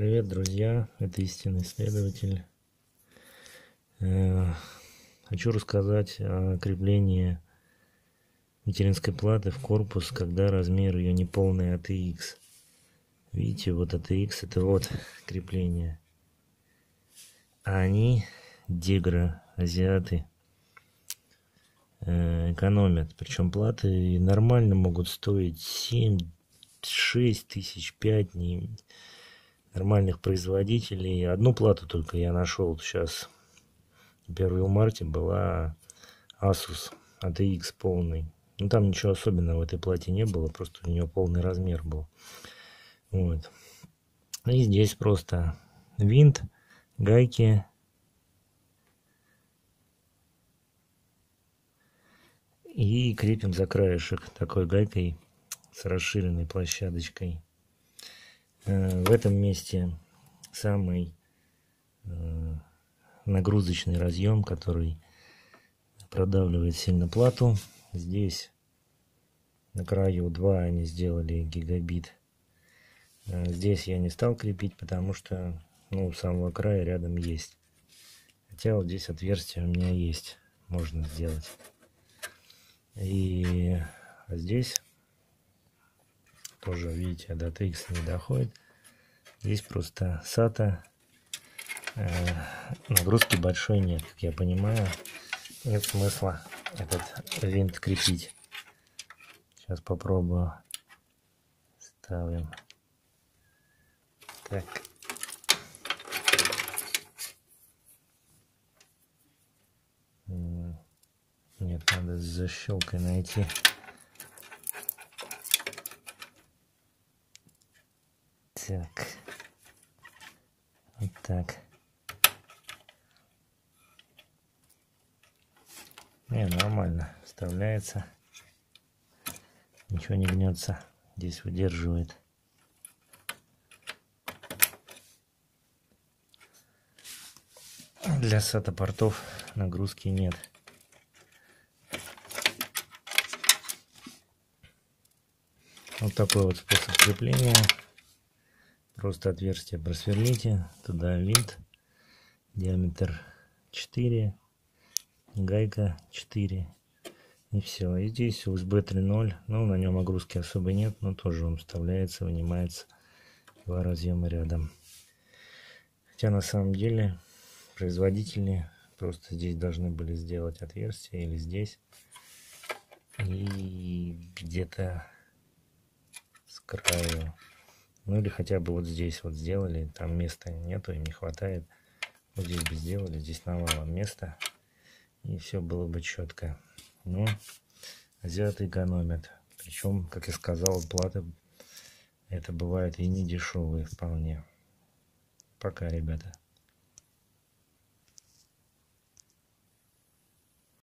Привет, друзья! Это истинный исследователь. Э, хочу рассказать о креплении материнской платы в корпус, когда размер ее не полный ATX. Видите, вот ATX это вот крепление. А они, дегра, азиаты, э, экономят. Причем платы нормально могут стоить 7 6 тысяч, 5, не, нормальных производителей. Одну плату только я нашел сейчас. 1 марте была Asus ATX полный. Ну там ничего особенного в этой плате не было, просто у нее полный размер был. Вот. И здесь просто винт, гайки. И крепим за краешек такой гайкой с расширенной площадочкой. Э, в этом месте самый э, нагрузочный разъем, который продавливает сильно плату. Здесь на краю 2 они сделали гигабит. Э, здесь я не стал крепить, потому что ну, у самого края рядом есть. Хотя вот здесь отверстие у меня есть. Можно сделать. И здесь тоже, видите, до TX не доходит. Здесь просто SATA. Э, нагрузки большой нет, как я понимаю. Нет смысла этот винт крепить. Сейчас попробую. Ставим. Так. Нет, надо с защелкой найти. Так. Вот так. Не, нормально. Вставляется. Ничего не гнется. Здесь выдерживает. Для SATA портов нагрузки нет. Вот такой вот способ крепления. Просто отверстие просверлите, туда винт, диаметр 4, гайка 4 и все. И здесь USB 3.0, ну на нем огрузки особо нет, но тоже он вставляется, вынимается, два разъема рядом. Хотя на самом деле производители просто здесь должны были сделать отверстие или здесь и где-то с краю ну или хотя бы вот здесь вот сделали, там места нету, им не хватает. Вот здесь бы сделали, здесь навалом места. И все было бы четко. Но азиаты экономят. Причем, как я сказал, платы это бывает и не дешевые вполне. Пока, ребята.